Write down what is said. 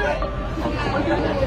ハハハハ!